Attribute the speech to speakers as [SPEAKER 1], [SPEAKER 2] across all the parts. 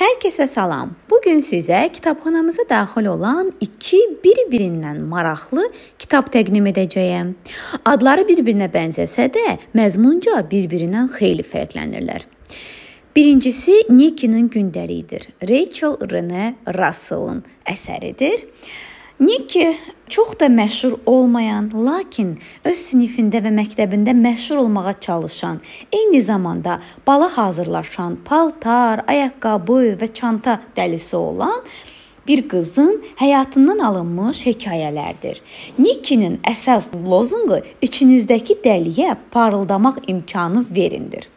[SPEAKER 1] Hər kəsə salam. Bu gün sizə kitabxanamıza daxil olan 2 bir-birindən maraqlı kitab təqdim edəcəyəm. Adları bir-birinə bənzəsə də, məzmunca bir-birindən xeyli fərqlənirlər. Birincisi Nikinin gündəliyidir. Rachel Rene Russell'ın əsəridir. Nikki çox da məşhur olmayan, lakin öz sinifində və məktəbində məşhur olmağa çalışan, eyni zamanda bala hazırlaşan, paltar, ayaqqabı və çanta dəlisi olan bir qızın həyatından alınmış hekayələrdir. Nikkinin əsas lozunqu içinizdəki dəliyə parıldamaq imkanı verindir.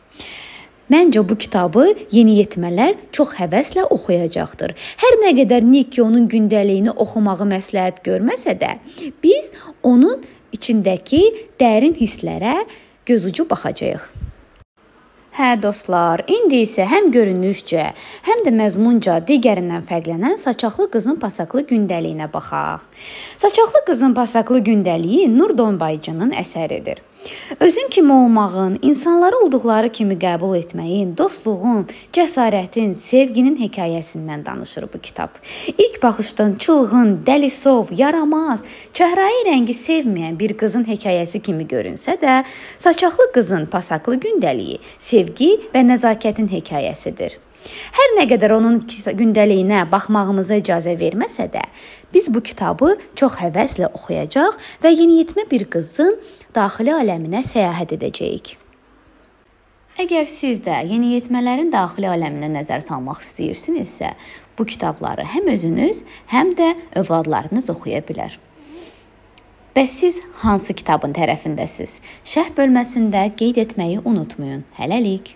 [SPEAKER 1] Məncə bu kitabı yeniyetmələr çox həvəslə oxuyacaqdır. Hər nə qədər Nick onun gündəliyini oxumağı məsləhət görməsə də, biz onun içindəki dərin hisslərə gözucu baxacağıq. Hə dostlar, indi isə həm görünüşcə, həm də məzmunca digərindən fərqlənən Saçaqlı qızın pasaklı gündəliyinə baxaq. Saçaqlı qızın pasaklı gündəliyi Nur Donbaycının əsəridir. Özün kimi olmağın, insanları olduqları kimi qəbul etməyin, dostluğun, cəsarətin, sevginin hekayəsindən danışır bu kitab. İlk baxışdan çılğın, dəlisov, yaramaz, çəhrayı rəngi sevməyən bir qızın hekayəsi kimi görünsə də, saçaqlı qızın pasaklı gündəliyi sevgi və nəzakətin hekayəsidir. Hər nə qədər onun gündəliyinə baxmağımıza icazə verməsə də, biz bu kitabı çox həvəslə oxuyacaq və yeniyetmə bir qızın daxili aləminə səyahət edəcəyik. Əgər siz də yeniyetmələrin daxili aləminə nəzər salmaq istəyirsinizsə, bu kitabları həm özünüz, həm də övladlarınız oxuya bilər. Bəs siz hansı kitabın tərəfindəsiz? Şərh bölməsində qeyd etməyi unutmayın. Hələlik.